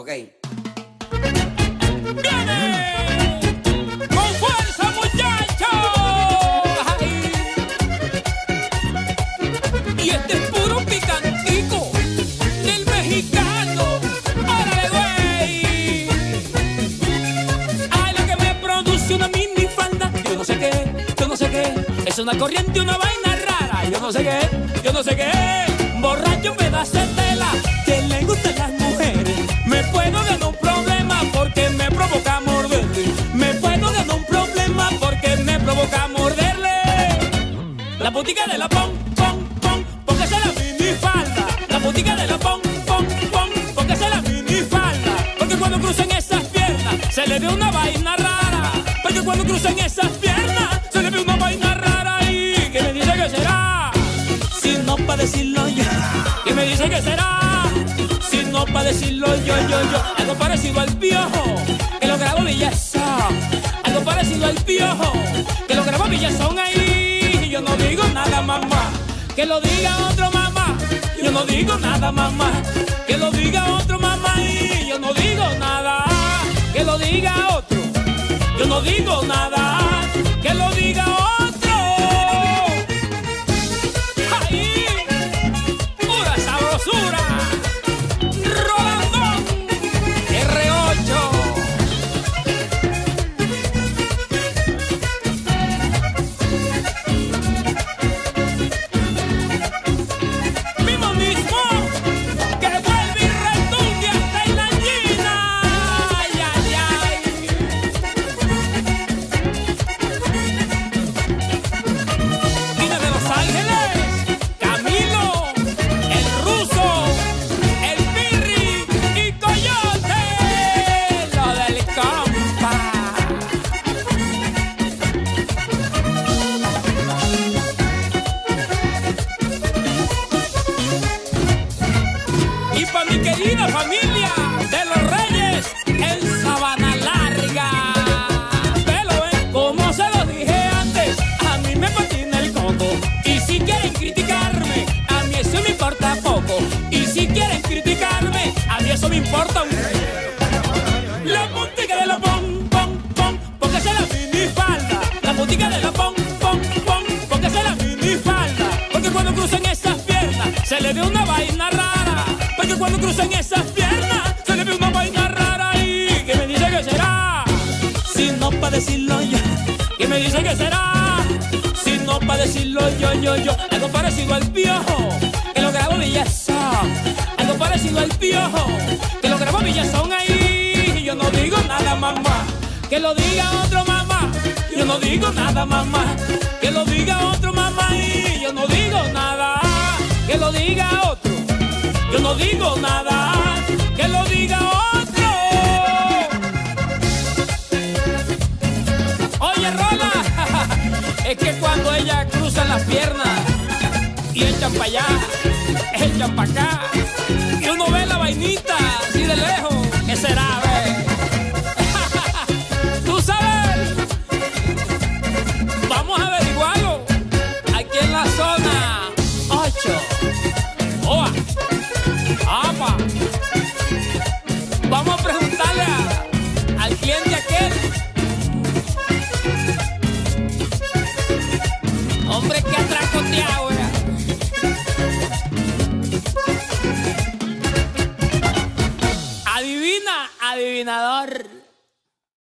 Ok. ¡Viene! ¡Con fuerza, muchachos! ¡Ay! Y este es puro picantico del mexicano. ¡Órale, güey! ¡Ay, lo que me produce una minifalda! Yo no sé qué, yo no sé qué. Es una corriente, una vaina rara. Yo no sé qué, yo no sé qué. Borracho, pedazo de tela que le gustan las La putica de la pon, pon, pon, porque se la minifalda. La putica de la pon, pon, pon, porque se la minifalda. Porque cuando cruzan esas piernas se le ve una vaina rara. Porque cuando cruzan esas piernas se le ve una vaina rara. Y que me dice que será, si no para decirlo yo. Que me dice que será, si no para decirlo yo, yo, yo. Algo parecido al nada, mamá. Que lo diga otro mamá. Yo no digo nada, mamá. Que lo diga otro mamá. Y yo no digo nada. Que lo diga otro. Yo no digo nada. Querida familia de los Reyes en Sabana Larga. Pero ven, como se lo dije antes, a mí me patina el coco. Y si quieren criticarme, a mí eso me importa poco. Y si quieren criticarme, a mí eso me importa un... La puntica de la pom, pom, pom, porque se la minifalda. La puntica de la pom, pom, pom, porque se la minifalda. Porque cuando cruzan esas piernas, se le ve una vaina rara. Porque cuando cruzan esas piernas, se le ve una vaina rara. Y que me dice que será, si no para decirlo yo. Que me dice que será, si no para decirlo yo, yo, yo. Algo parecido al piojo, que lo grabó Villazón. Algo parecido al piojo, que lo grabó Villazón ahí. Y yo no digo nada, mamá. Que lo diga otro mamá. Yo no digo nada, mamá. Que lo diga otro mamá. Y yo no digo nada. Que lo diga otro. Nada. Que lo diga otro. Oye, Rola. Es que cuando ella cruza las piernas y echan para allá, echan para acá. Y uno ve la vainita así de lejos. ¿Qué será, ve? ¿Tú sabes? Vamos a averiguarlo. Aquí en la zona 8. Oa. Adivinador.